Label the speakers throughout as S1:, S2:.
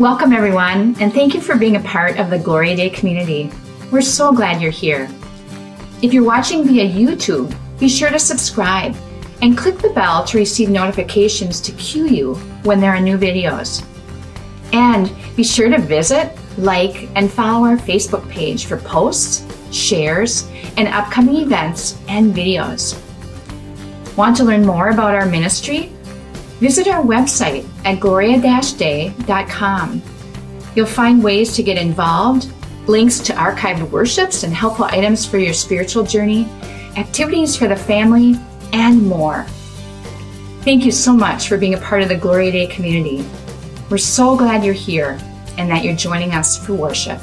S1: Welcome, everyone, and thank you for being a part of the Gloria Dei community. We're so glad you're here. If you're watching via YouTube, be sure to subscribe and click the bell to receive notifications to cue you when there are new videos. And be sure to visit, like, and follow our Facebook page for posts, shares, and upcoming events and videos. Want to learn more about our ministry? Visit our website at gloria-dei.com. You'll find ways to get involved, links to archived worships and helpful items for your spiritual journey, activities for the family, and more. Thank you so much for being a part of the Gloria Dei community. We're so glad you're here and that you're joining us for worship.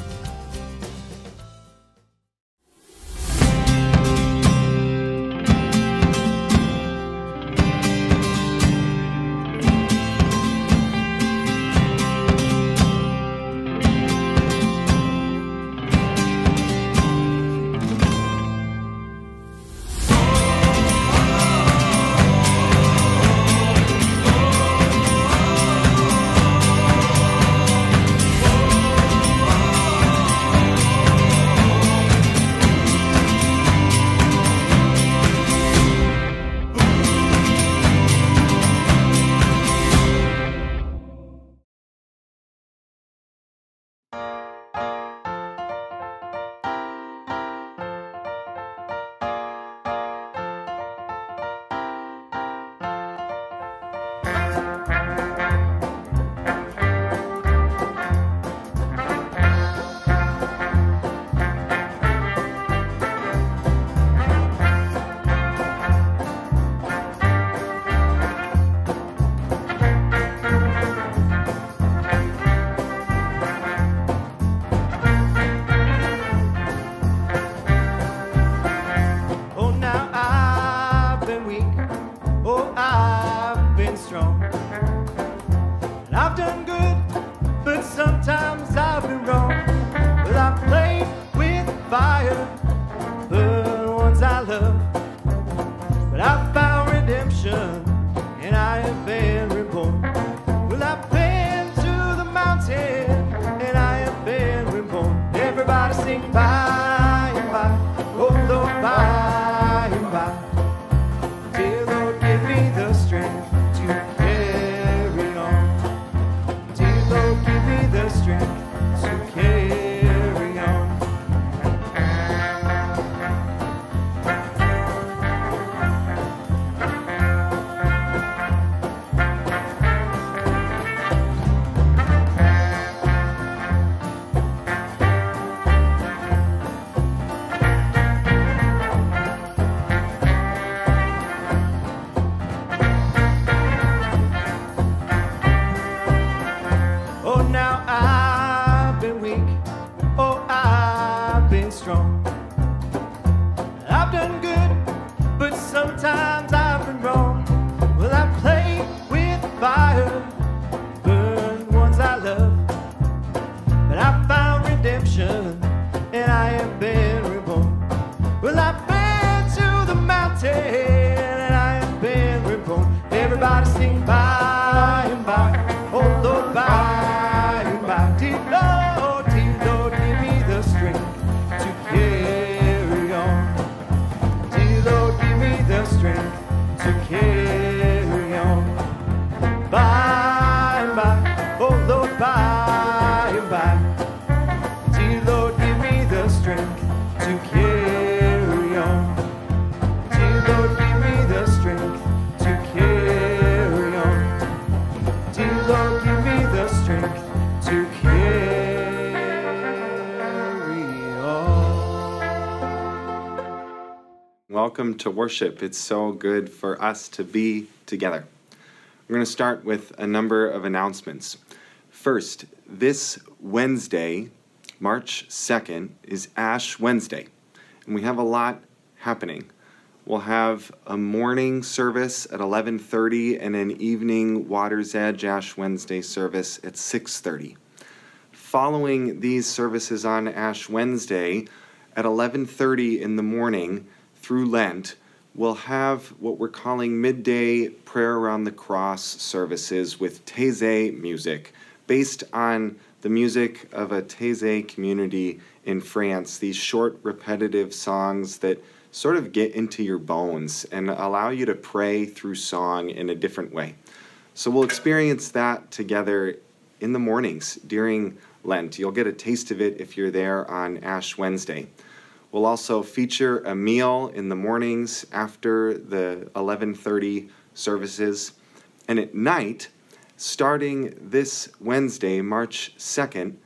S2: To
S3: Welcome to worship. It's so good for us to be together. We're going to start with a number of announcements. First, this Wednesday, March 2nd, is Ash Wednesday, and we have a lot happening. We'll have a morning service at 11:30 and an evening Water's Edge Ash Wednesday service at 6:30. Following these services on Ash Wednesday at 11:30 in the morning through Lent, we'll have what we're calling midday prayer around the cross services with Taizé music based on the music of a Taizé community in France, these short, repetitive songs that sort of get into your bones and allow you to pray through song in a different way. So we'll experience that together in the mornings during Lent. You'll get a taste of it if you're there on Ash Wednesday. We'll also feature a meal in the mornings after the 11:30 services, and at night, starting this Wednesday, March 2nd,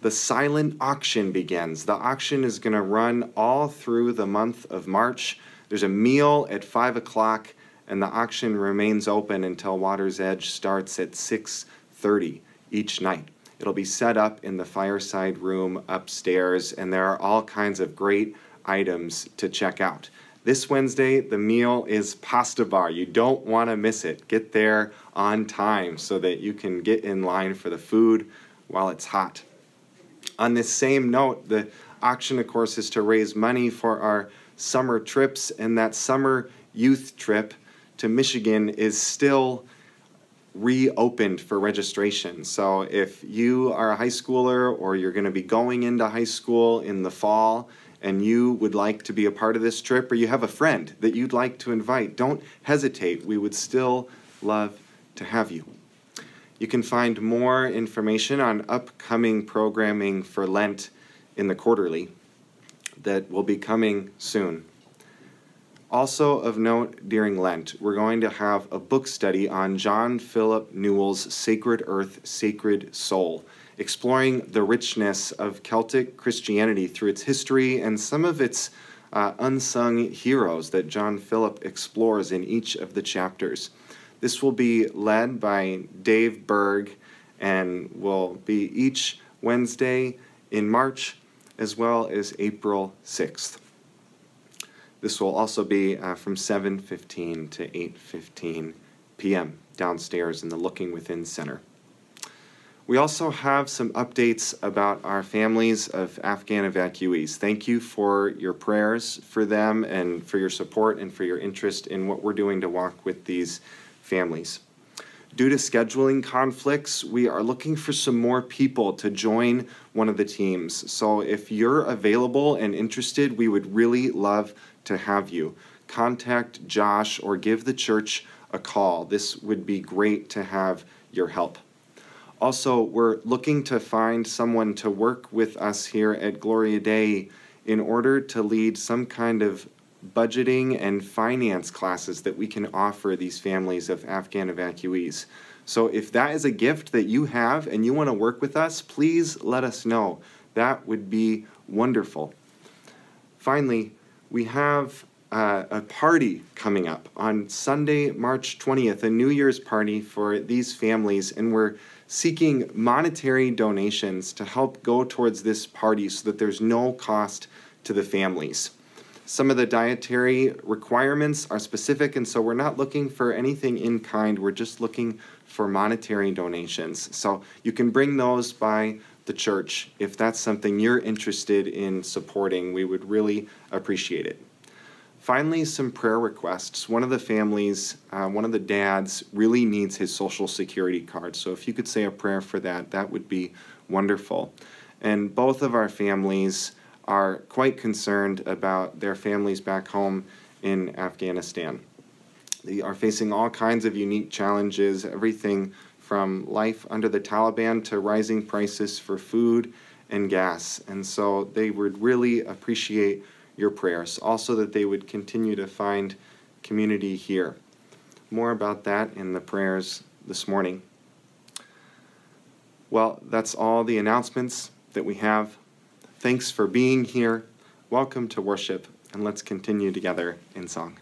S3: the silent auction begins. The auction is going to run all through the month of March. There's a meal at 5 o'clock, and the auction remains open until Water's Edge starts at 6:30 each night. It'll be set up in the fireside room upstairs, and there are all kinds of great items to check out. This Wednesday, the meal is pasta bar. You don't want to miss it. Get there on time so that you can get in line for the food while it's hot. On this same note, the auction, of course, is to raise money for our summer trips, and that summer youth trip to Michigan is still reopened for registration. So if you are a high schooler or you're going to be going into high school in the fall and you would like to be a part of this trip or you have a friend that you'd like to invite, don't hesitate. We would still love to have you. You can find more information on upcoming programming for Lent in the quarterly that will be coming soon. Also of note during Lent, we're going to have a book study on John Philip Newell's Sacred Earth, Sacred Soul, exploring the richness of Celtic Christianity through its history and some of its uh, unsung heroes that John Philip explores in each of the chapters. This will be led by Dave Berg and will be each Wednesday in March as well as April 6th. This will also be uh, from 7:15 to 8:15 p.m. downstairs in the Looking Within Center. We also have some updates about our families of Afghan evacuees. Thank you for your prayers for them and for your support and for your interest in what we're doing to walk with these families. Due to scheduling conflicts, we are looking for some more people to join one of the teams. So if you're available and interested, we would really love to have you. Contact Josh or give the church a call. This would be great to have your help. Also, we're looking to find someone to work with us here at Gloria Dei in order to lead some kind of budgeting and finance classes that we can offer these families of Afghan evacuees. So, if that is a gift that you have and you want to work with us, please let us know. That would be wonderful. Finally, we have uh, a party coming up on Sunday, March 20th, a New Year's party for these families, and we're seeking monetary donations to help go towards this party so that there's no cost to the families. Some of the dietary requirements are specific, and so we're not looking for anything in kind. We're just looking for monetary donations. So you can bring those by the church. If that's something you're interested in supporting, we would really appreciate it. Finally, some prayer requests. One of the families, uh, one of the dads, really needs his social security card. So if you could say a prayer for that, that would be wonderful. And both of our families are quite concerned about their families back home in Afghanistan. They are facing all kinds of unique challenges, everything from life under the Taliban to rising prices for food and gas. And so they would really appreciate your prayers. Also, that they would continue to find community here. More about that in the prayers this morning. Well, that's all the announcements that we have. Thanks for being here. Welcome to worship, and let's continue together in song.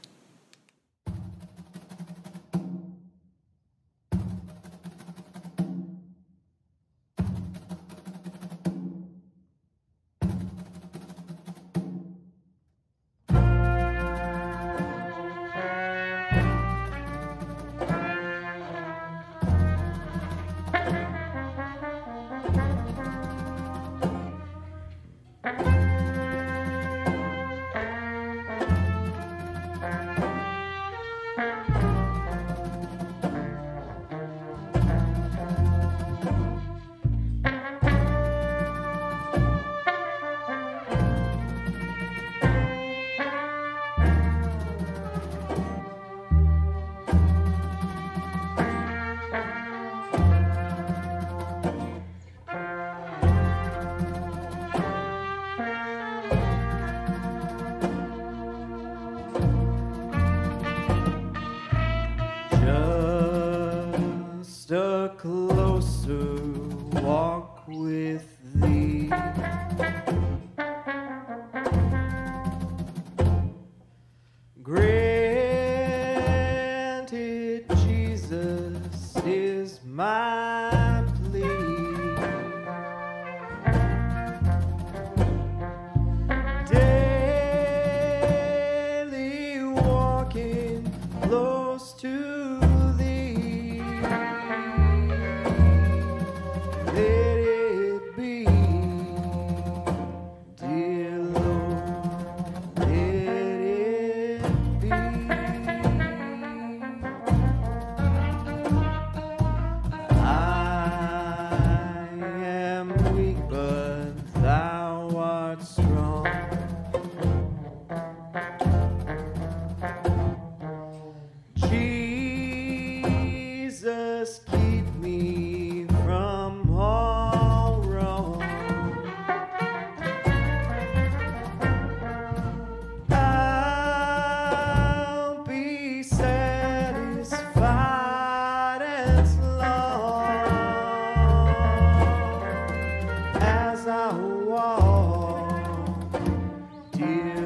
S2: Closer walk with thee. Walk, dear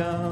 S2: kingdom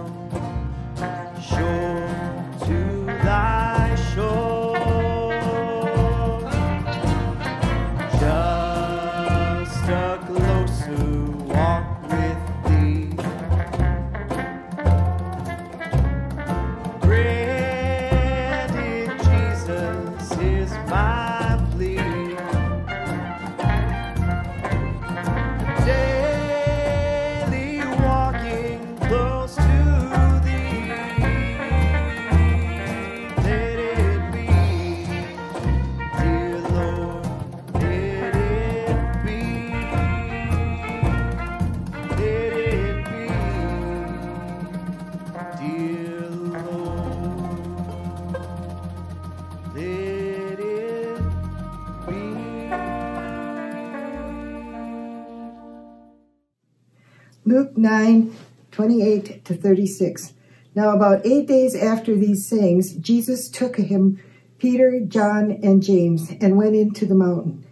S4: 9 28 to 36. Now, about eight days after these sayings, Jesus took him, Peter, John, and James, and went into the mountain.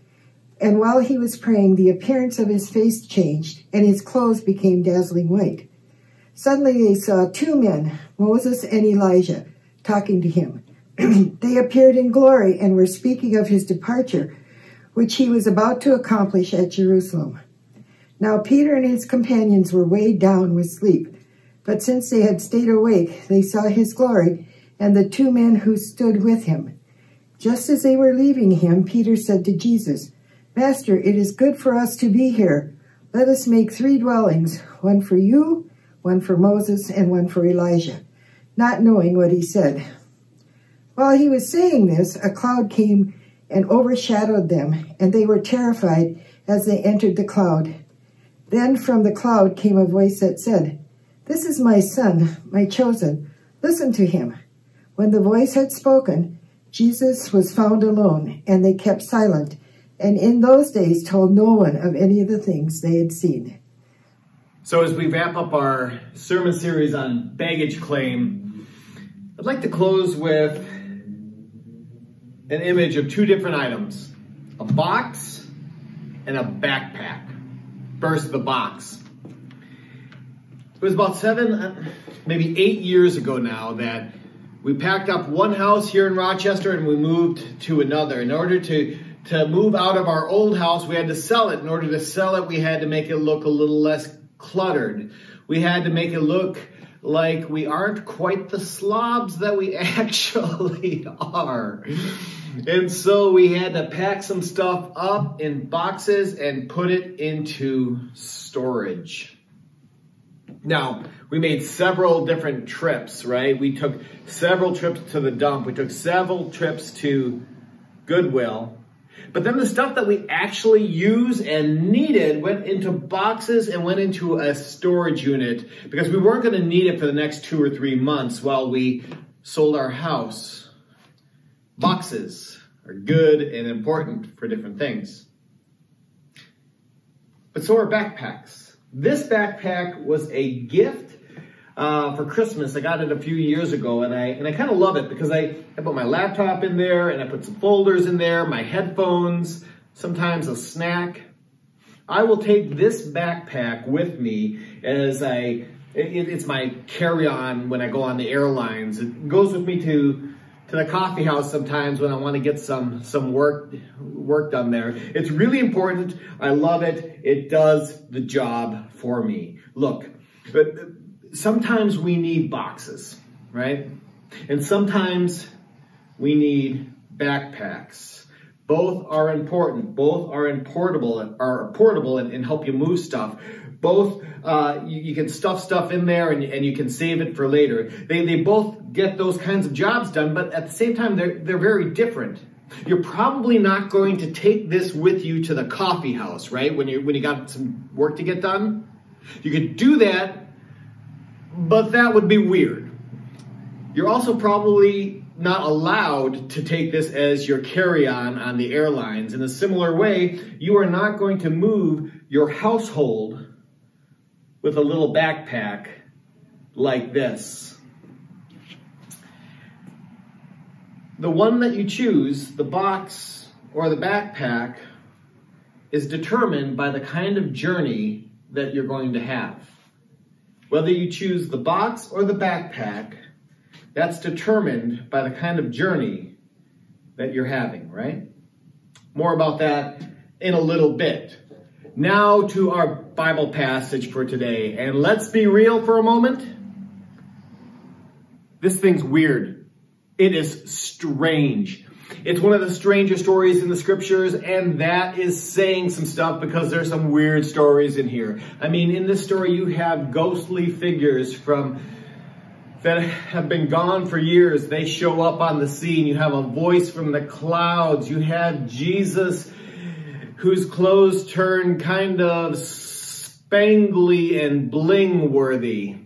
S4: And while he was praying, the appearance of his face changed, and his clothes became dazzling white. Suddenly they saw two men, Moses and Elijah, talking to him. they appeared in glory and were speaking of his departure, which he was about to accomplish at Jerusalem. Now Peter and his companions were weighed down with sleep, but since they had stayed awake, they saw his glory and the two men who stood with him. Just as they were leaving him, Peter said to Jesus, Master, it is good for us to be here. Let us make three dwellings, one for you, one for Moses, and one for Elijah, not knowing what he said. While he was saying this, a cloud came and overshadowed them, and they were terrified as they entered the cloud. Then from the cloud came a voice that said, This is my son, my chosen. Listen to him. When the voice had spoken, Jesus was found alone, and they kept silent, and in those days told no one of any of the things they had seen.
S5: So as we wrap up our sermon series on baggage claim, I'd like to close with an image of two different items, a box and a backpack. First, the box. It was about seven, maybe eight years ago now that we packed up one house here in Rochester and we moved to another. In order to, to move out of our old house, we had to sell it. In order to sell it, we had to make it look a little less cluttered. We had to make it look like we aren't quite the slobs that we actually are. And so we had to pack some stuff up in boxes and put it into storage. Now, we made several different trips, right? We took several trips to the dump. We took several trips to Goodwill. But then the stuff that we actually use and needed went into boxes and went into a storage unit because we weren't going to need it for the next two or three months while we sold our house. Boxes are good and important for different things. But so are backpacks. This backpack was a gift uh, for Christmas. I got it a few years ago, and I and I kind of love it because I, I put my laptop in there, and I put some folders in there, my headphones, sometimes a snack. I will take this backpack with me as I. It, it's my carry-on when I go on the airlines. It goes with me to to the coffee house sometimes when I want to get some some work work done there. It's really important. I love it. It does the job for me. Look, but sometimes we need boxes, right? And sometimes we need backpacks. Both are important. Both are portable, are portable and, and help you move stuff. Both uh, you, you, can stuff stuff in there and, and you can save it for later. They, they both get those kinds of jobs done, but at the same time, they're, they're very different. You're probably not going to take this with you to the coffee house, right? When you when you got some work to get done. You could do that, but that would be weird. You're also probably not allowed to take this as your carry-on on the airlines. In a similar way, you are not going to move your household with a little backpack like this. The one that you choose, the box or the backpack, is determined by the kind of journey that you're going to have. Whether you choose the box or the backpack, that's determined by the kind of journey that you're having, right? More about that in a little bit. Now to our Bible passage for today. And let's be real for a moment. This thing's weird. It is strange. It's one of the stranger stories in the scriptures, and that is saying some stuff because there's some weird stories in here. I mean, in this story, you have ghostly figures from that have been gone for years. They show up on the scene. You have a voice from the clouds. You have Jesus whose clothes turn kind of spangly and bling worthy.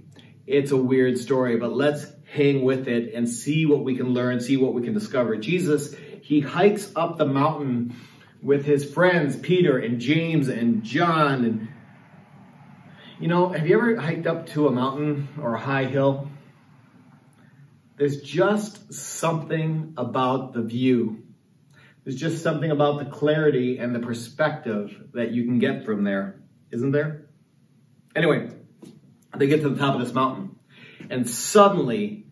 S5: It's a weird story, but let's hang with it and see what we can learn, see what we can discover. Jesus, he hikes up the mountain with his friends, Peter and James and John, and You know, have you ever hiked up to a mountain or a high hill? There's just something about the view. There's just something about the clarity and the perspective that you can get from there, isn't there? Anyway, they get to the top of this mountain, and suddenly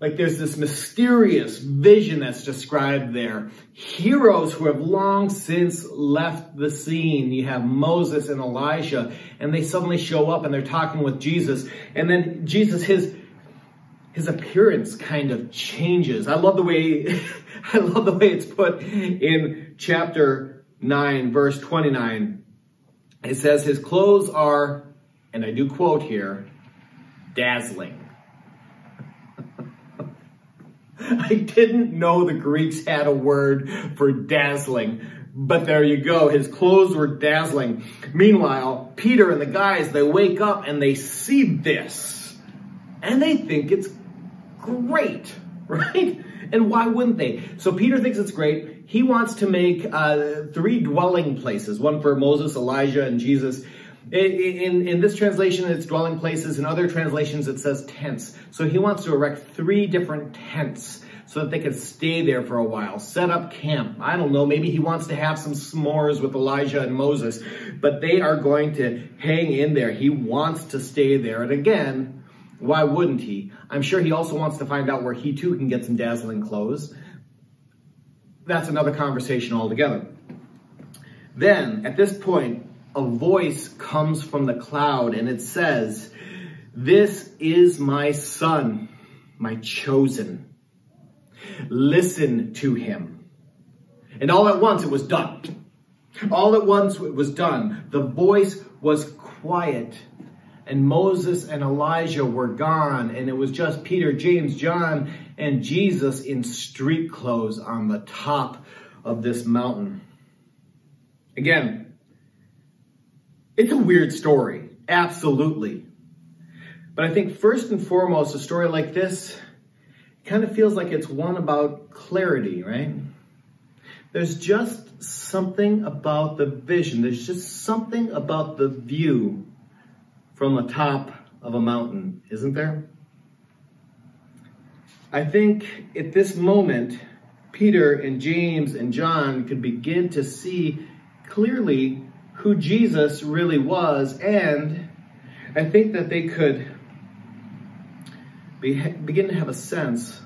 S5: like there's this mysterious vision that's described there. Heroes who have long since left the scene. You have Moses and Elijah, and they suddenly show up and they're talking with Jesus. And then Jesus, his his appearance kind of changes. I love the way I love the way it's put in chapter 9, verse 29. It says his clothes are, and I do quote here, dazzling. I didn't know the Greeks had a word for dazzling. But there you go. His clothes were dazzling. Meanwhile, Peter and the guys, they wake up and they see this. And they think it's great, right? And why wouldn't they? So Peter thinks it's great. He wants to make uh, three dwelling places, one for Moses, Elijah, and Jesus. In, in this translation, it's dwelling places. In other translations, it says tents. So he wants to erect three different tents so that they can stay there for a while, set up camp. I don't know, maybe he wants to have some s'mores with Elijah and Moses, but they are going to hang in there. He wants to stay there. And again, why wouldn't he? I'm sure he also wants to find out where he too can get some dazzling clothes. That's another conversation altogether. Then, at this point, a voice comes from the cloud and it says, This is my son, my chosen. Listen to him. And all at once it was done. All at once it was done. The voice was quiet and Moses and Elijah were gone and it was just Peter, James, John, and Jesus in street clothes on the top of this mountain. Again, it's a weird story, absolutely. But I think first and foremost, a story like this kind of feels like it's one about clarity, right? There's just something about the vision. There's just something about the view from the top of a mountain, isn't there? I think at this moment, Peter and James and John could begin to see clearly who Jesus really was, and I think that they could be, begin to have a sense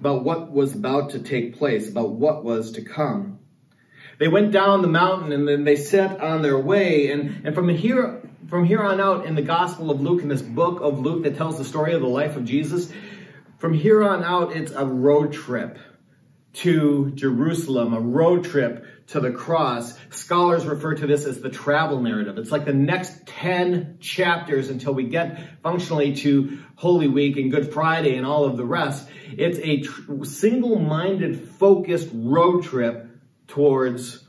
S5: about what was about to take place, about what was to come. They went down the mountain and then they set on their way. And, and from here from here on out in the Gospel of Luke, in this book of Luke that tells the story of the life of Jesus, from here on out, it's a road trip to Jerusalem, a road trip to the cross. Scholars refer to this as the travel narrative. It's like the next 10 chapters until we get functionally to Holy Week and Good Friday and all of the rest. It's a single-minded, focused road trip towards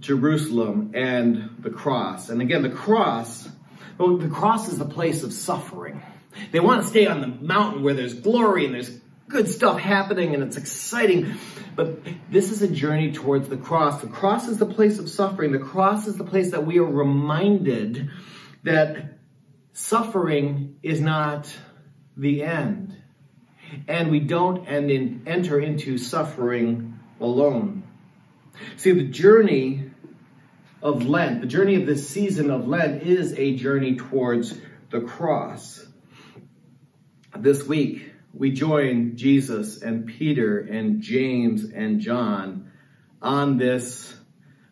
S5: Jerusalem and the cross. And again, the cross, well, the cross is the place of suffering. They want to stay on the mountain where there's glory and there's good stuff happening and it's exciting. But this is a journey towards the cross. The cross is the place of suffering. The cross is the place that we are reminded that suffering is not the end. And we don't end in, enter into suffering alone. See, the journey of Lent, the journey of this season of Lent is a journey towards the cross. This week, we join Jesus and Peter and James and John on this,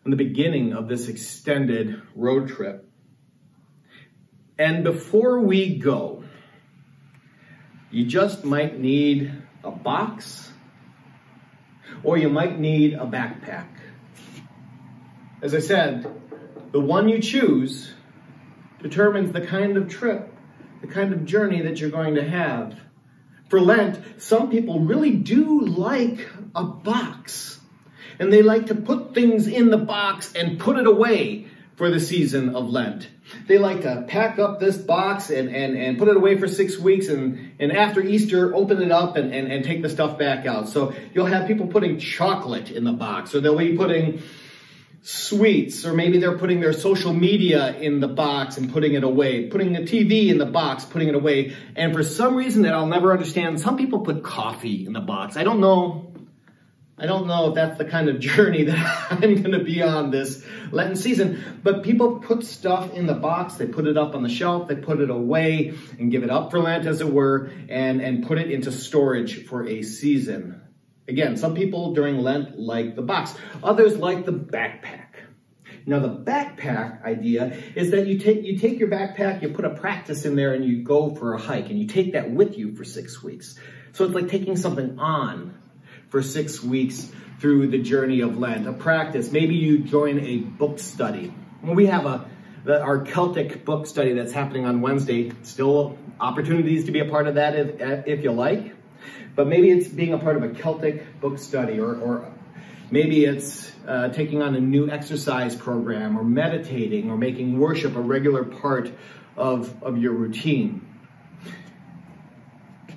S5: on the beginning of this extended road trip. And before we go, you just might need a box or you might need a backpack. As I said, the one you choose determines the kind of trip, the kind of journey that you're going to have. For Lent, some people really do like a box. And they like to put things in the box and put it away for the season of Lent. They like to pack up this box and, and, and put it away for six weeks and, and after Easter, open it up and, and, and take the stuff back out. So you'll have people putting chocolate in the box or they'll be putting sweets, or maybe they're putting their social media in the box and putting it away, putting a TV in the box, putting it away. And for some reason that I'll never understand, some people put coffee in the box. I don't know. I don't know if that's the kind of journey that I'm going to be on this Lenten season, but people put stuff in the box, they put it up on the shelf, they put it away and give it up for Lent, as it were, and, and put it into storage for a season. Again, some people during Lent like the box, others like the backpack. Now the backpack idea is that you take you take your backpack, you put a practice in there and you go for a hike and you take that with you for 6 weeks. So it's like taking something on for 6 weeks through the journey of Lent, a practice. Maybe you join a book study. We have a our Celtic book study that's happening on Wednesday. Still opportunities to be a part of that if, if you like. But maybe it's being a part of a Celtic book study, or, or maybe it's uh, taking on a new exercise program, or meditating, or making worship a regular part of, of your routine.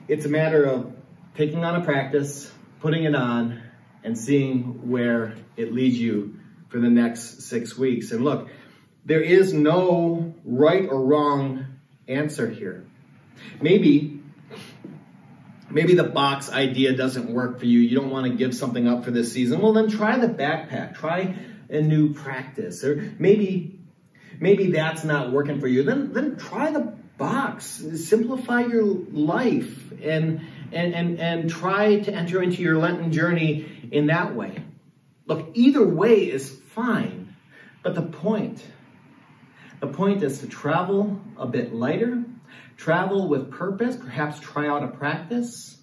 S5: It's a matter of taking on a practice, putting it on, and seeing where it leads you for the next six weeks. And look, there is no right or wrong answer here. Maybe maybe the box idea doesn't work for you. You don't want to give something up for this season. Well, then try the backpack. Try a new practice. Or maybe maybe that's not working for you. Then then try the box. Simplify your life and and and and try to enter into your Lenten journey in that way. Look, either way is fine. But the point the point is to travel a bit lighter Travel with purpose, perhaps try out a practice,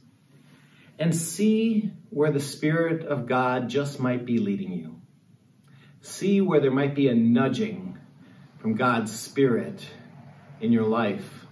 S5: and see where the Spirit of God just might be leading you. See where there might be a nudging from God's Spirit in your life.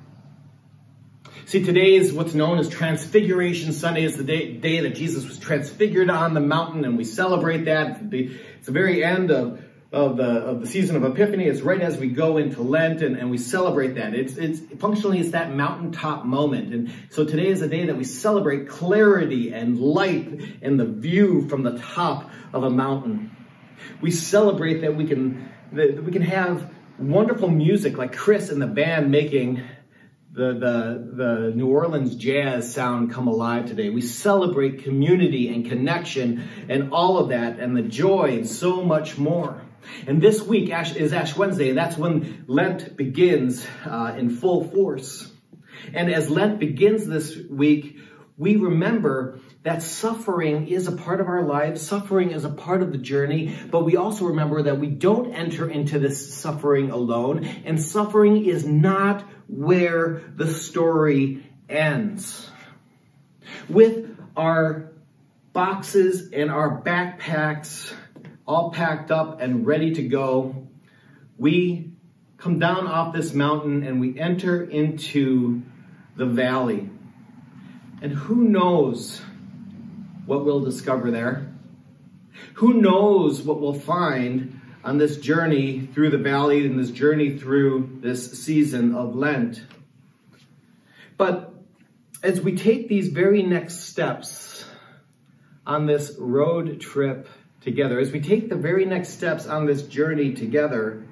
S5: See, today is what's known as Transfiguration Sunday. It's the day, day that Jesus was transfigured on the mountain, and we celebrate that. It's the, very end of of the of the season of Epiphany. It's right as we go into Lent and, and we celebrate that. It's it's functionally it's that mountaintop moment. And so today is a day that we celebrate clarity and light and the view from the top of a mountain. We celebrate that we can that we can have wonderful music like Chris and the band making the, the, the New Orleans jazz sound come alive today. We celebrate community and connection and all of that and the joy and so much more. And this week is Ash Wednesday, and that's when Lent begins uh, in full force. And as Lent begins this week, we remember that suffering is a part of our lives. Suffering is a part of the journey, but we also remember that we don't enter into this suffering alone, and suffering is not where the story ends. With our boxes and our backpacks all packed up and ready to go, we come down off this mountain and we enter into the valley. And who knows what we'll discover there? Who knows what we'll find on this journey through the valley and this journey through this season of Lent? But as we take these very next steps on this road trip together. As we take the very next steps on this journey together,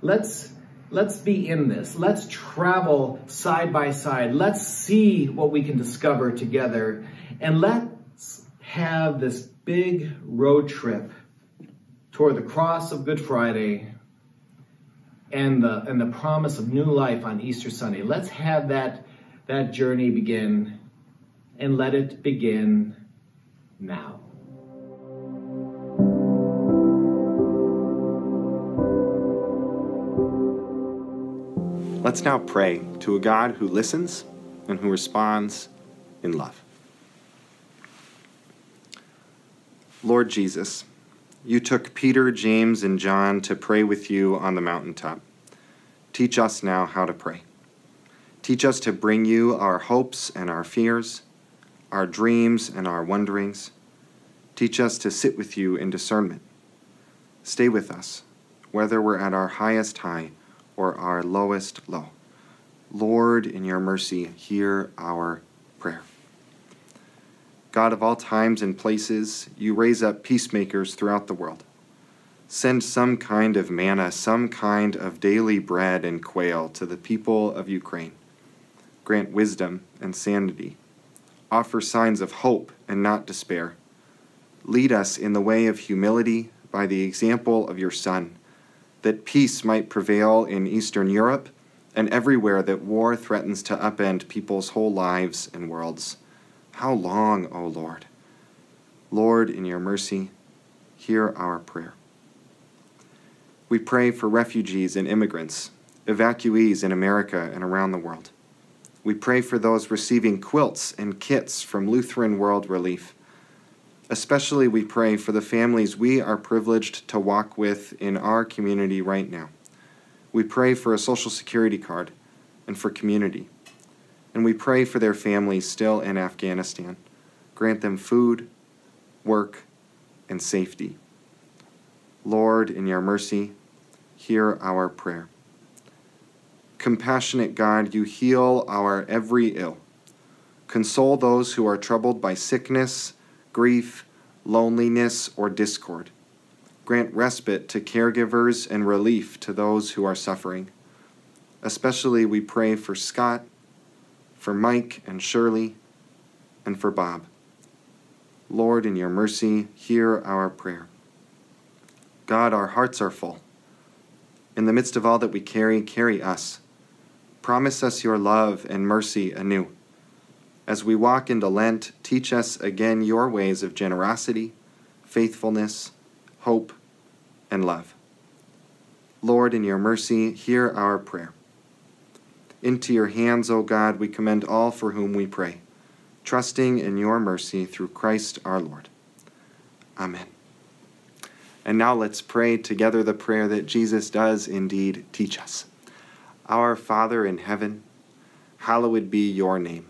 S5: let's let's be in this. Let's travel side by side. Let's see what we can discover together. And let's have this big road trip toward the cross of Good Friday and the and the promise of new life on Easter Sunday. Let's have that that journey begin and let it begin now.
S3: Let's now pray to a God who listens and who responds in love. Lord Jesus, you took Peter, James, and John to pray with you on the mountaintop. Teach us now how to pray. Teach us to bring you our hopes and our fears, our dreams and our wonderings. Teach us to sit with you in discernment. Stay with us, whether we're at our highest high or our lowest low. Lord, in your mercy, hear our prayer. God of all times and places, you raise up peacemakers throughout the world. Send some kind of manna, some kind of daily bread and quail to the people of Ukraine. Grant wisdom and sanity. Offer signs of hope and not despair. Lead us in the way of humility by the example of your Son, that peace might prevail in Eastern Europe and everywhere that war threatens to upend people's whole lives and worlds. How long, O Lord? Lord, in your mercy, hear our prayer. We pray for refugees and immigrants, evacuees in America and around the world. We pray for those receiving quilts and kits from Lutheran World Relief. Especially, we pray for the families we are privileged to walk with in our community right now. We pray for a Social Security card and for community. And we pray for their families still in Afghanistan. Grant them food, work, and safety. Lord, in your mercy, hear our prayer. Compassionate God, you heal our every ill. Console those who are troubled by sickness, grief, loneliness, or discord. Grant respite to caregivers and relief to those who are suffering. Especially we pray for Scott, for Mike and Shirley, and for Bob. Lord, in your mercy, hear our prayer. God, our hearts are full. In the midst of all that we carry, carry us. Promise us your love and mercy anew. As we walk into Lent, teach us again your ways of generosity, faithfulness, hope, and love. Lord, in your mercy, hear our prayer. Into your hands, O God, we commend all for whom we pray, trusting in your mercy through Christ our Lord. Amen. And now let's pray together the prayer that Jesus does indeed teach us. Our Father in heaven, hallowed be your name.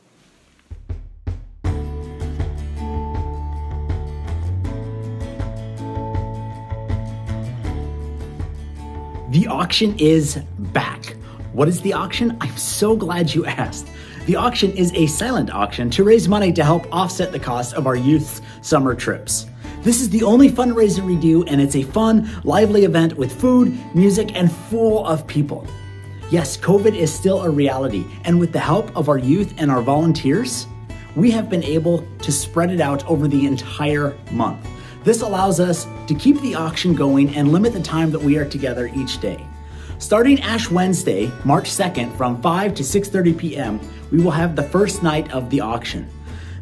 S6: The auction is back. What is the auction? I'm so glad you asked. The auction is a silent auction to raise money to help offset the cost of our youth's summer trips. This is the only fundraiser we do, and it's a fun, lively event with food, music, and full of people. Yes, COVID is still a reality, and with the help of our youth and our volunteers, we have been able to spread it out over the entire month. This allows us to keep the auction going and limit the time that we are together each day. Starting Ash Wednesday, March 2nd from 5 to 6:30 p.m., we will have the first night of the auction.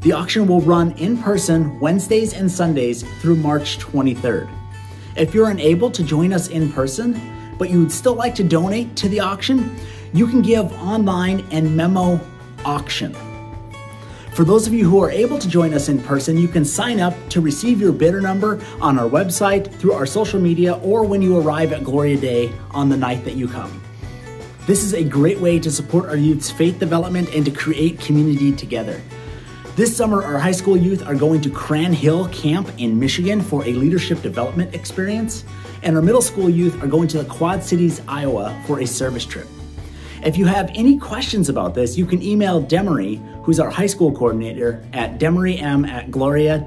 S6: The auction will run in person Wednesdays and Sundays through March 23rd. If you're unable to join us in person, but you would still like to donate to the auction, you can give online and memo auction. For those of you who are able to join us in person, you can sign up to receive your bidder number on our website, through our social media, or when you arrive at Gloria Dei on the night that you come. This is a great way to support our youth's faith development and to create community together. This summer, our high school youth are going to Cran Hill Camp in Michigan for a leadership development experience, and our middle school youth are going to the Quad Cities, Iowa for a service trip. If you have any questions about this, you can email Demery, who's our high school coordinator, at demerym at gloria-dei.com.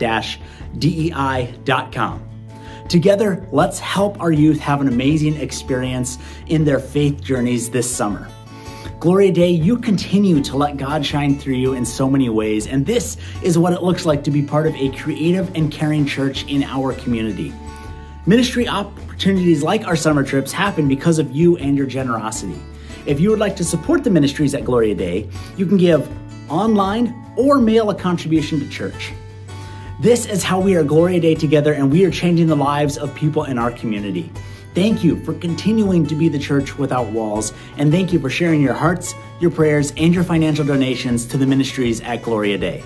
S6: Together, let's help our youth have an amazing experience in their faith journeys this summer. Gloria Dei, you continue to let God shine through you in so many ways, and this is what it looks like to be part of a creative and caring church in our community. Ministry opportunities like our summer trips happen because of you and your generosity. If you would like to support the ministries at Gloria Dei, you can give online or mail a contribution to church. This is how we are Gloria Dei together, and we are changing the lives of people in our community. Thank you for continuing to be the church without walls, and thank you for sharing your hearts, your prayers, and your financial donations to the ministries at Gloria Dei.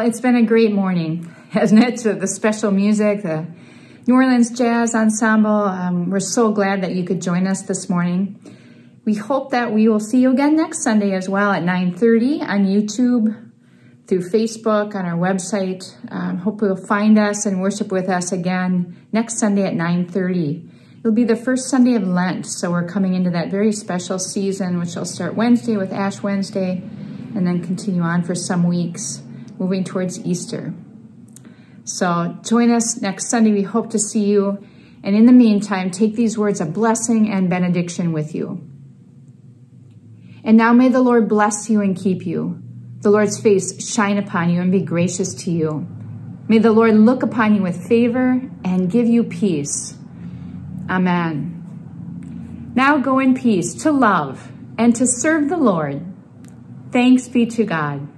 S1: Well, it's been a great morning, hasn't it? The special music, the New Orleans Jazz Ensemble. Um, we're so glad that you could join us this morning. We hope that we will see you again next Sunday as well at 9.30 on YouTube, through Facebook, on our website. Um, hope you'll find us and worship with us again next Sunday at 9.30. It'll be the first Sunday of Lent, so we're coming into that very special season, which will start Wednesday with Ash Wednesday and then continue on for some weeks, moving towards Easter. So join us next Sunday. We hope to see you. And in the meantime, take these words of blessing and benediction with you. And now may the Lord bless you and keep you. The Lord's face shine upon you and be gracious to you. May the Lord look upon you with favor and give you peace. Amen. Now go in peace to love and to serve the Lord. Thanks be to God.